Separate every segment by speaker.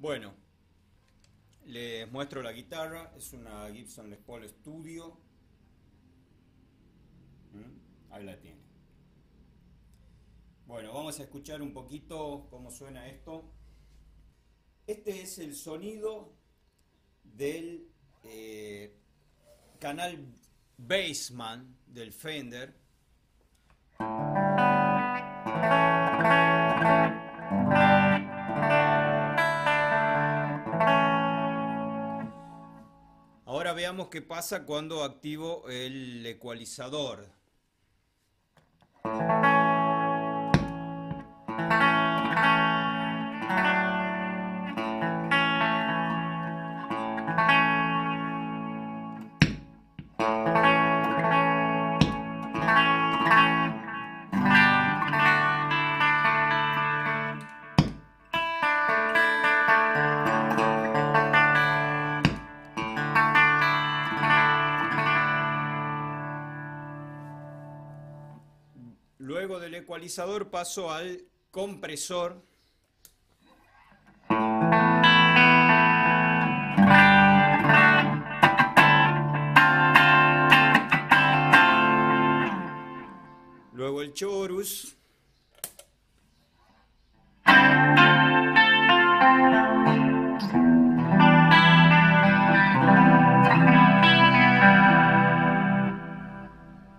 Speaker 1: Bueno, les muestro la guitarra, es una Gibson Les Paul Studio. ¿Mm? Ahí la tiene. Bueno, vamos a escuchar un poquito cómo suena esto. Este es el sonido del eh, canal Bassman del Fender. Veamos qué pasa cuando activo el ecualizador. Ecualizador paso al compresor. Luego el chorus.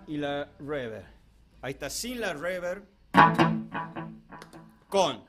Speaker 1: Y la reverb. Ahí está sin la reverb. Con.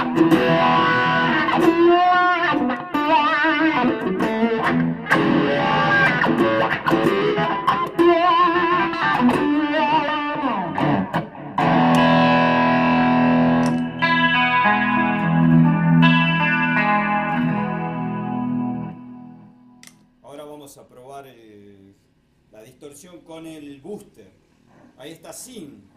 Speaker 1: distorsión con el booster. Ahí está sin.